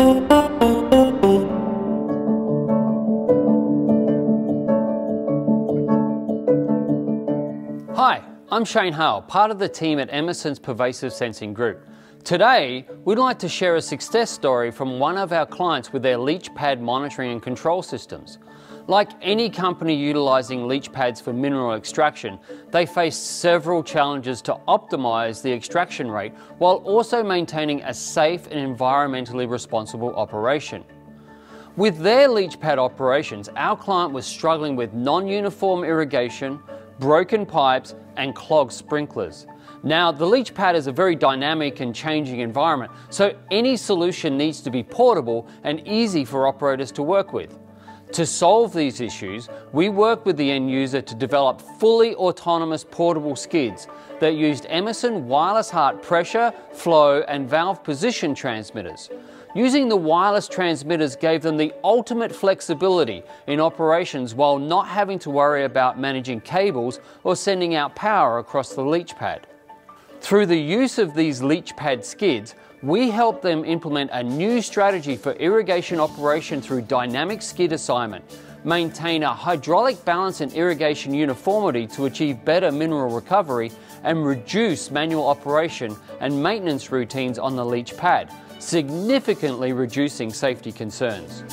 Hi, I'm Shane Hale, part of the team at Emerson's Pervasive Sensing Group. Today, we'd like to share a success story from one of our clients with their leach pad monitoring and control systems. Like any company utilizing leach pads for mineral extraction, they face several challenges to optimize the extraction rate while also maintaining a safe and environmentally responsible operation. With their leach pad operations, our client was struggling with non-uniform irrigation, broken pipes, and clogged sprinklers. Now, the leach pad is a very dynamic and changing environment, so any solution needs to be portable and easy for operators to work with. To solve these issues, we worked with the end user to develop fully autonomous portable skids that used Emerson wireless HART pressure, flow, and valve position transmitters. Using the wireless transmitters gave them the ultimate flexibility in operations while not having to worry about managing cables or sending out power across the leach pad. Through the use of these leach pad skids, we help them implement a new strategy for irrigation operation through dynamic skid assignment, maintain a hydraulic balance and irrigation uniformity to achieve better mineral recovery, and reduce manual operation and maintenance routines on the leach pad significantly reducing safety concerns.